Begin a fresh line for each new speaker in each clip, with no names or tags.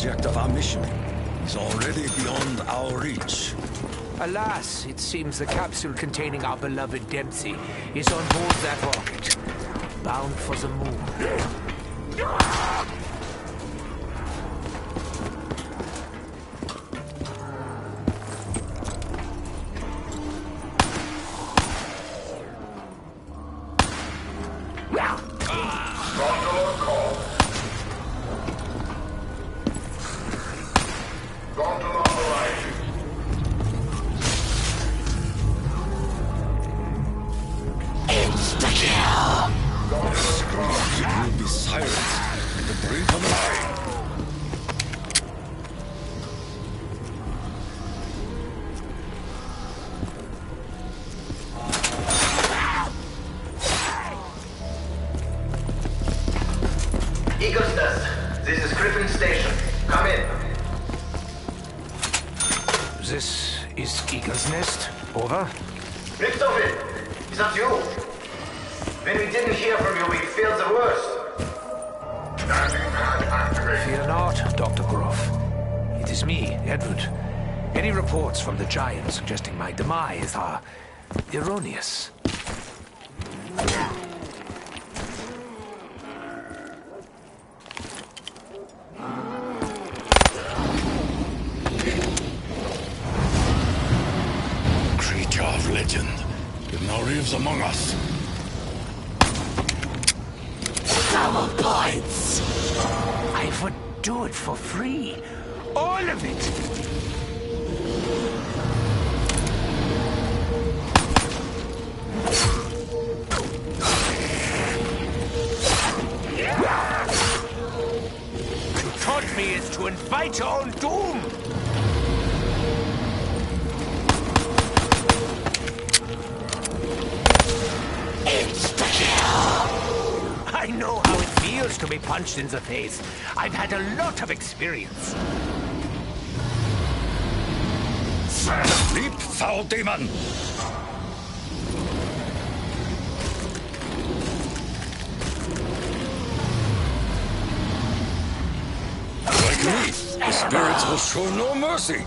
object of our mission is already beyond our reach.
Alas, it seems the capsule containing our beloved Dempsey is on board that rocket, bound for the moon. Experience.
Sleep, foul demon! Like me, the spirits will show no mercy.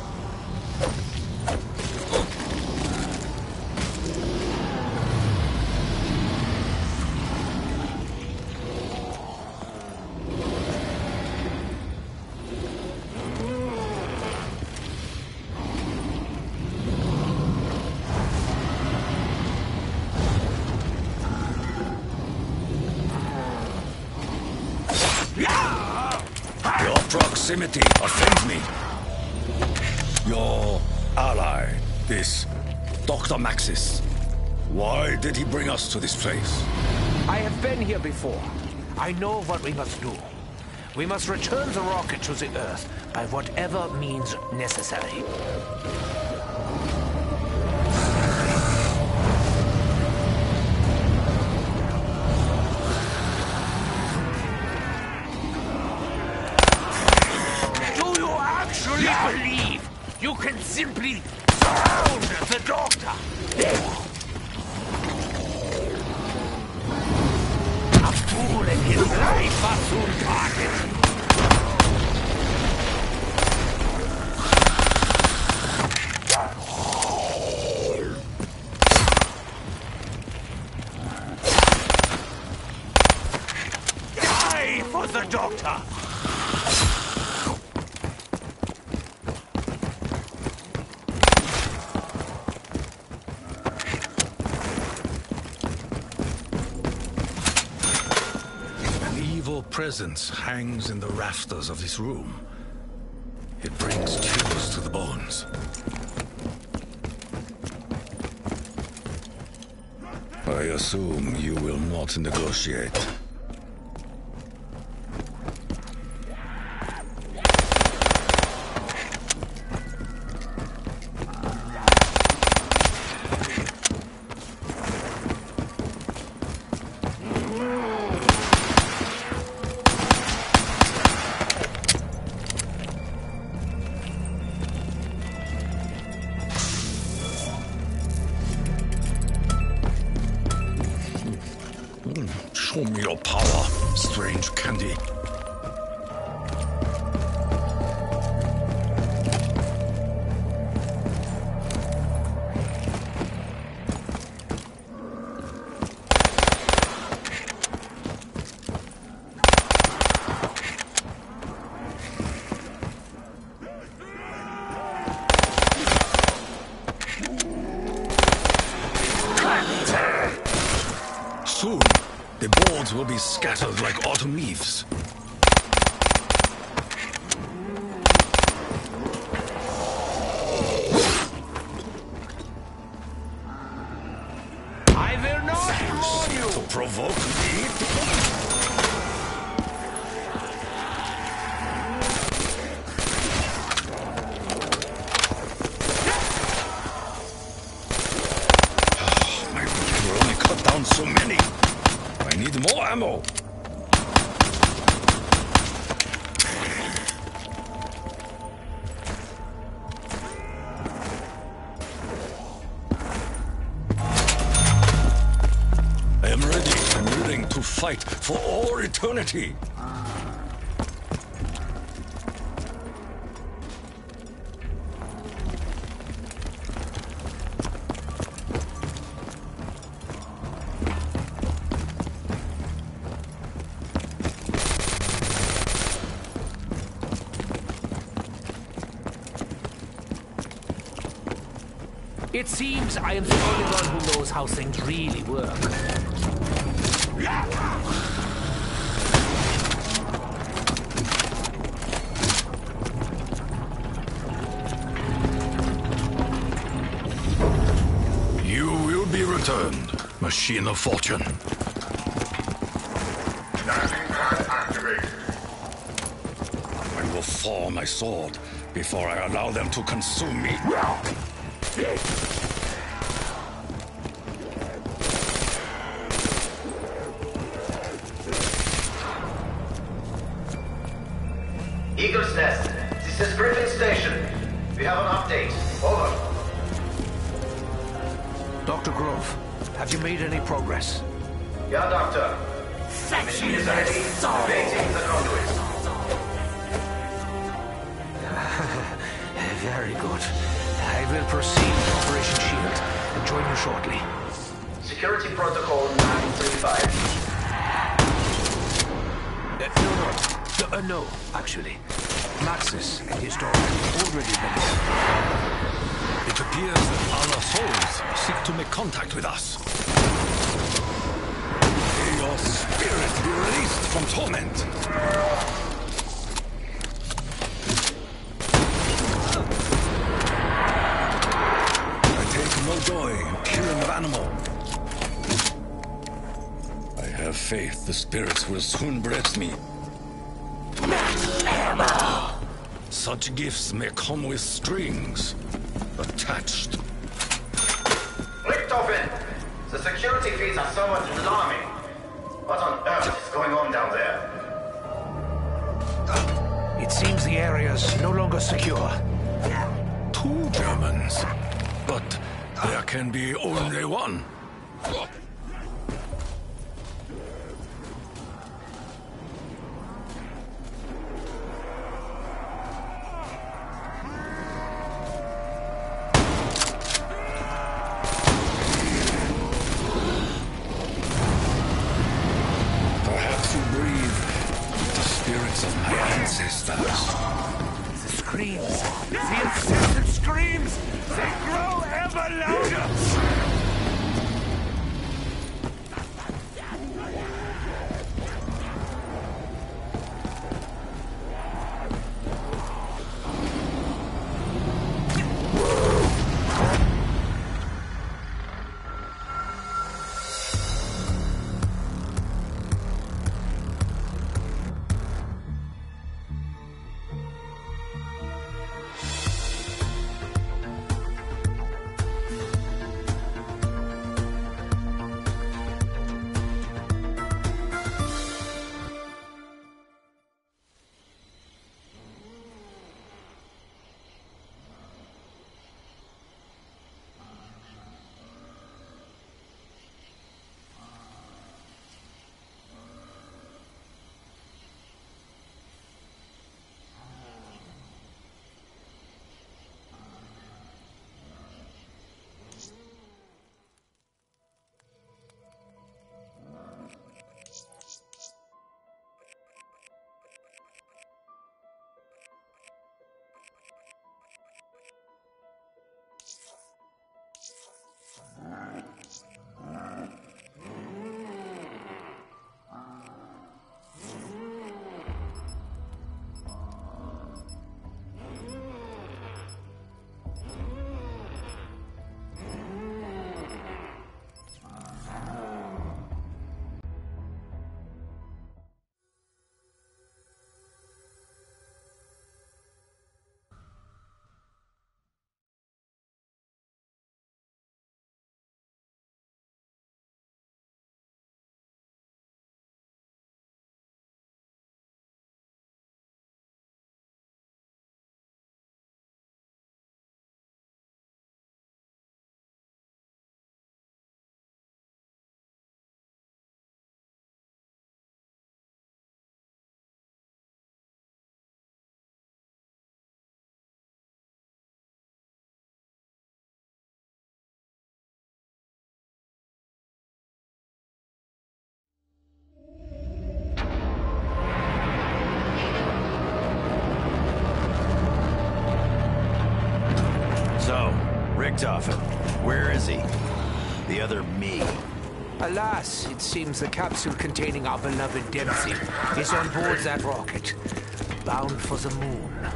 Proximity offends me. Your ally, this Dr. Maxis. Why did he bring us to this place?
I have been here before. I know what we must do. We must return the rocket to the Earth by whatever means necessary.
Presence hangs in the rafters of this room. It brings chills to the bones. I assume you will not negotiate. Show me your power, strange candy. Like autumn leaves. Fight for all eternity.
It seems I am the only one who knows how things really work.
Machine of fortune. I will fall my sword before I allow them to consume me.
Eagle's Nest, this is Griffin Station. We have an update. Over.
Dr. Groph, have you made any progress?
Yeah, Doctor. The machine is ready. Waiting the conduit.
Very good. I will proceed to Operation Shield and join you shortly.
Security Protocol 935.
Uh, no, no. No, uh, no, actually. Maxis and his daughter have already been
It appears that other souls seek to make contact with us. May your spirit be released from torment. I take no joy in killing of animal. I have faith the spirits will soon bless me. Such gifts may come with strings attached.
Richtofen! The security feeds are somewhat alarming. What on earth is going on down there?
It seems the area's no longer secure.
Two Germans. But there can be only one.
Richtofen. Where is he? The other me.
Alas, it seems the capsule containing our beloved Dempsey is on board that rocket, bound for the moon.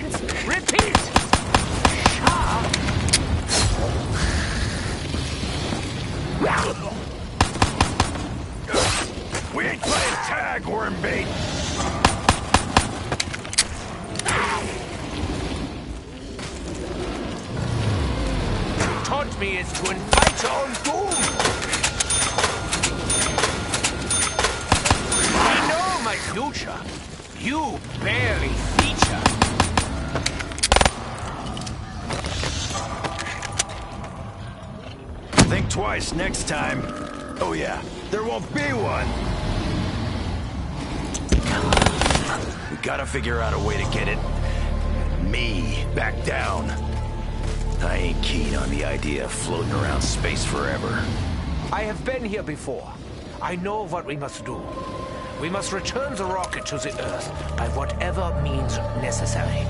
Repeat!
Twice next time. Oh yeah, there won't be one. We gotta figure out a way to get it. Me back down. I ain't keen on the idea of floating around space forever.
I have been here before. I know what we must do. We must return the rocket to the Earth by whatever means necessary.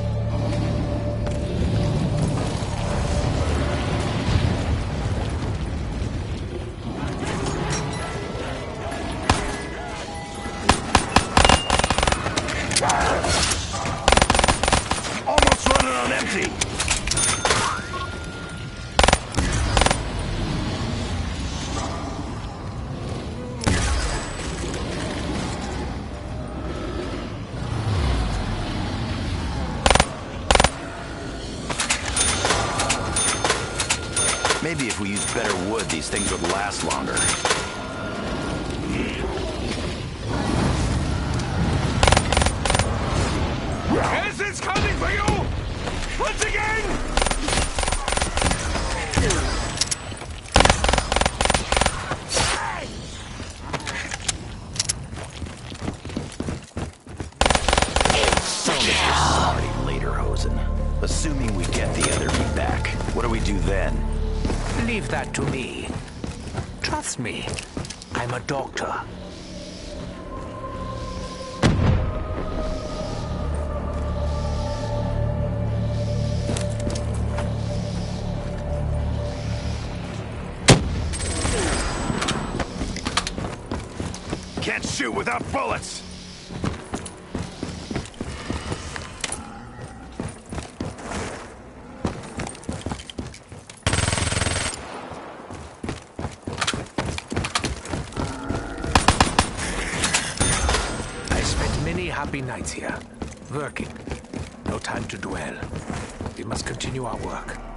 These things would last longer. Shoot without bullets!
I spent many happy nights here, working. No time to dwell. We must continue our work.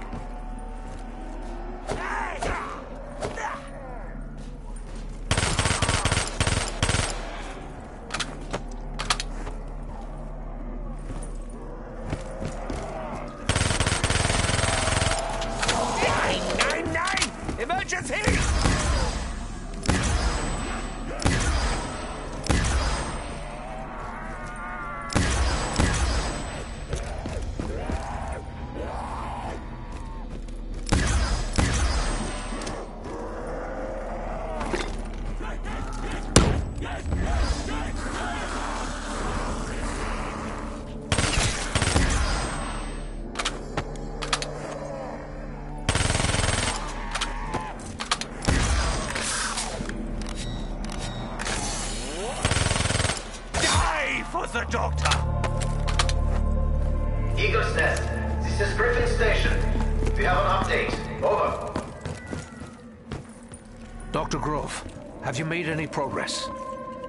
Made any progress?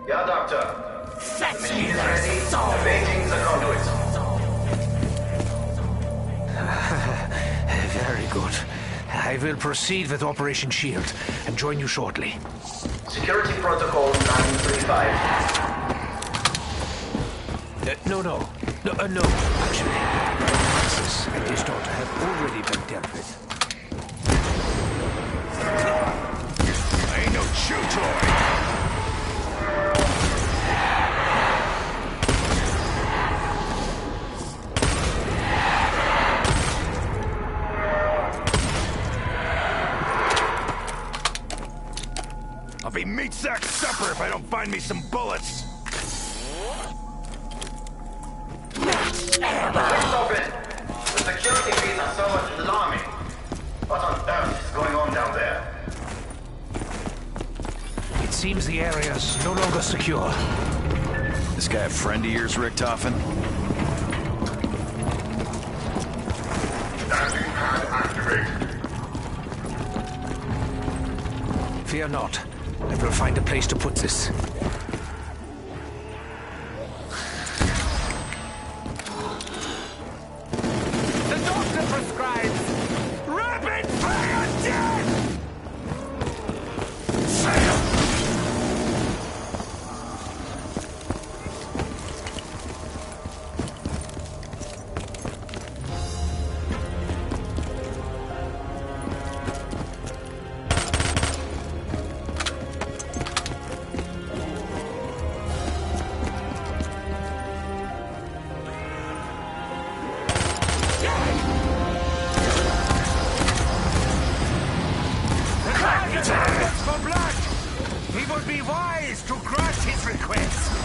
Yeah, Doctor.
Fetch
Machine
me
is ready.
soul.
Awaiting the conduit.
Very good. I will proceed with Operation Shield and join you shortly.
Security Protocol 935.
Uh, no, no. No, uh, no, actually. Francis and his daughter have already been dealt with.
I ain't no chew toy. I'll be meat sack supper if I don't find me some bullets.
Stop it! The security feeds are so much alarming. What on earth is going on down there?
It seems the area is no longer secure.
This guy a friend of yours, Richtofen?
Standing pad activated.
Fear not. I will find a place to put this. Would be wise to grant his request.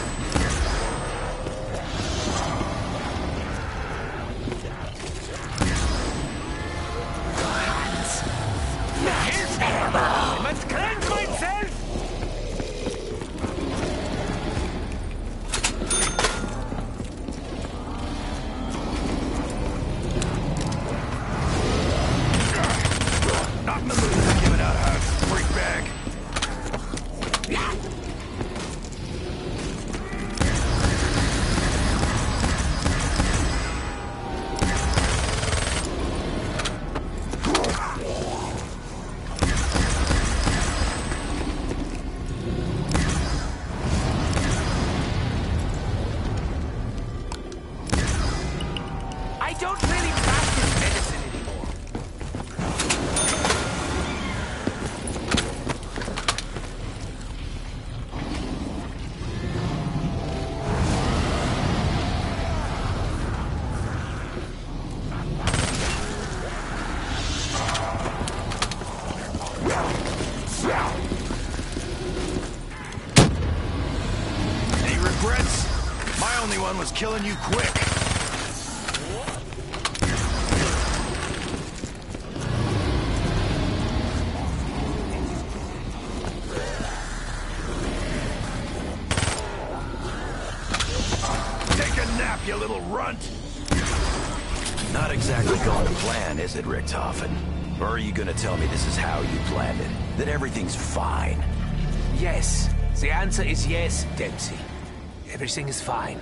Killing you quick. Take a nap, you little runt! Not exactly going to plan, is it, Richtofen? Or are you gonna tell me this is how you planned it? That everything's fine?
Yes. The answer is yes, Dempsey. Everything is fine.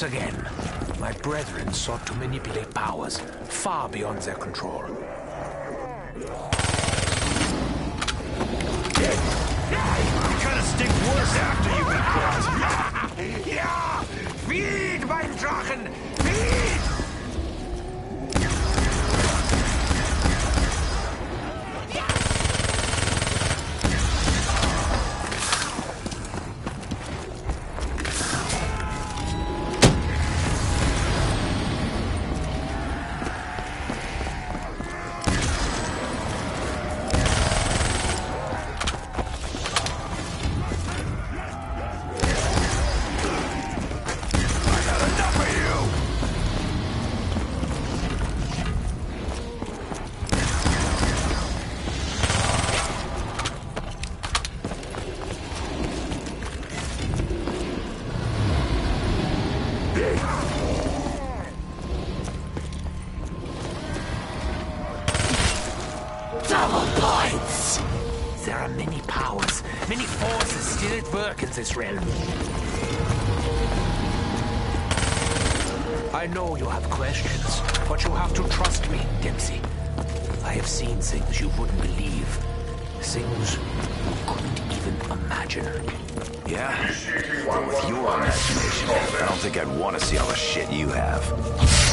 Once again, my brethren sought to manipulate powers far beyond their control. This realm. I know you have questions, but you have to trust me, Dempsey. I have seen things you wouldn't believe. Things you couldn't even imagine.
Yeah? With your imagination, I don't think I'd want to see all the shit you have.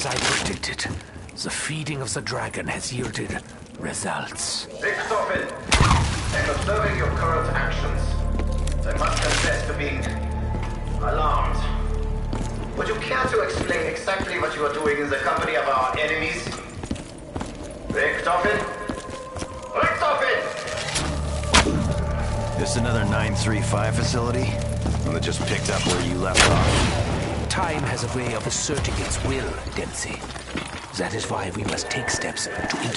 As I predicted, the feeding of the dragon has yielded results.
Richtofen, and observing your current actions, I must confess to being alarmed. Would you care to explain exactly what you are doing in the company of our enemies? Richtofen? Richtofen!
This another 935 facility? One that just picked up where you left off?
Time has a way of asserting its will, Dempsey. That is why we must take steps to intervene.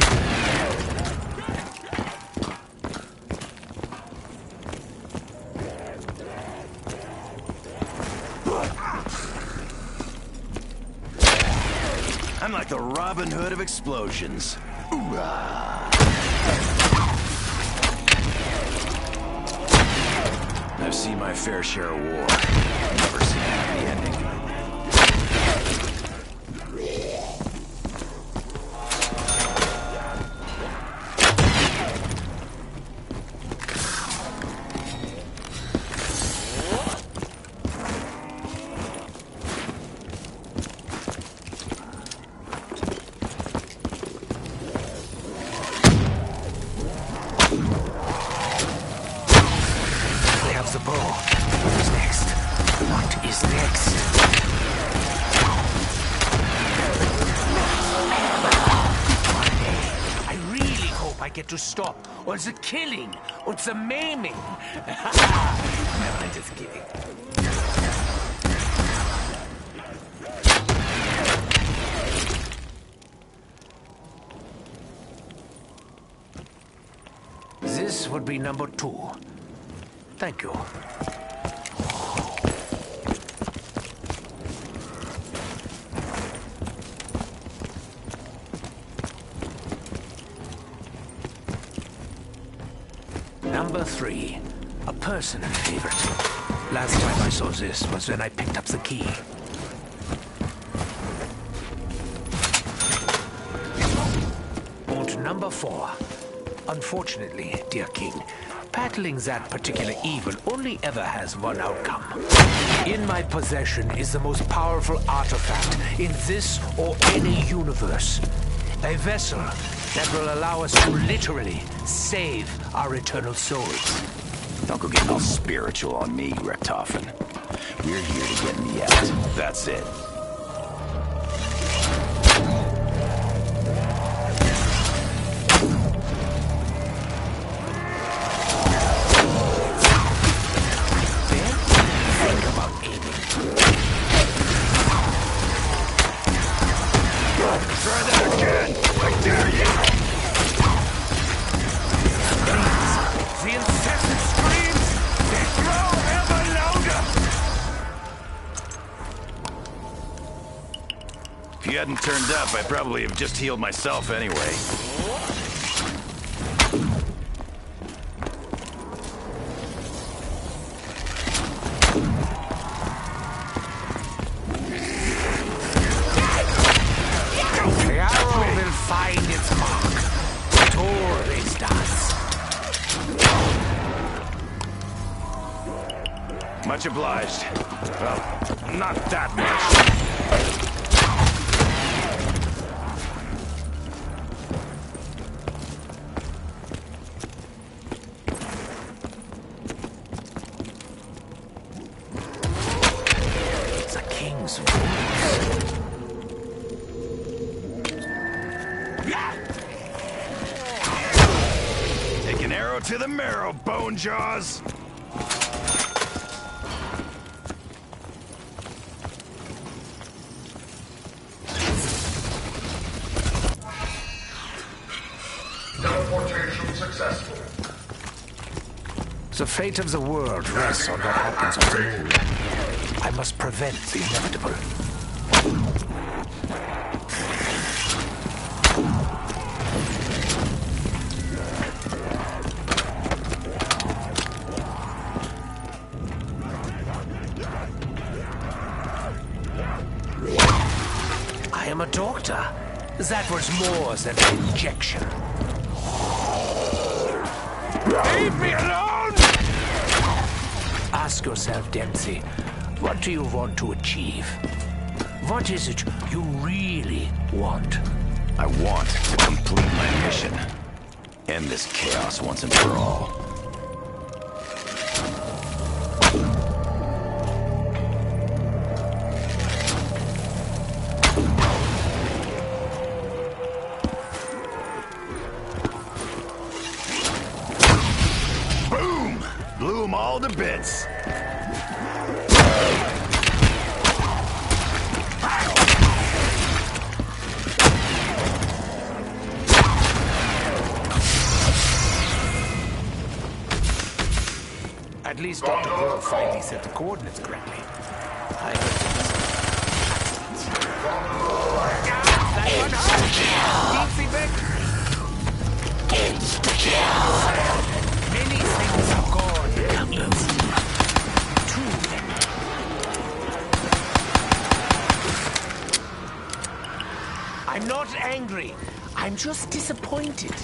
I'm like the Robin Hood of explosions. I've seen my fair share of war.
Killing maiming. just kidding. This would be number two. Thank you. Number three, a personal favorite. Last time I saw this was when I picked up the key. And number four. Unfortunately, dear king, battling that particular evil only ever has one outcome. In my possession is the most powerful artifact in this or any universe. A vessel that will allow us to literally save our eternal souls.
Don't go getting all spiritual on me, Richtofen. We're here to get me out. That's it. You hadn't turned up, I'd probably have just healed myself anyway.
Teleportation successful.
The fate of the world rests on what happens the moon. I must prevent the inevitable. I am a doctor. That was more than an injection. Leave me alone! Ask yourself, Dempsey, what do you want to achieve? What is it you really want?
I want to complete my mission. End this chaos once and for all.
At least Dr. Burr finally set the coordinates correctly. I. Too many. I'm not angry. I'm just disappointed.